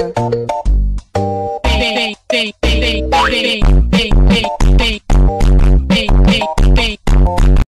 her. Bang, bang, bang, bang, bang, bang.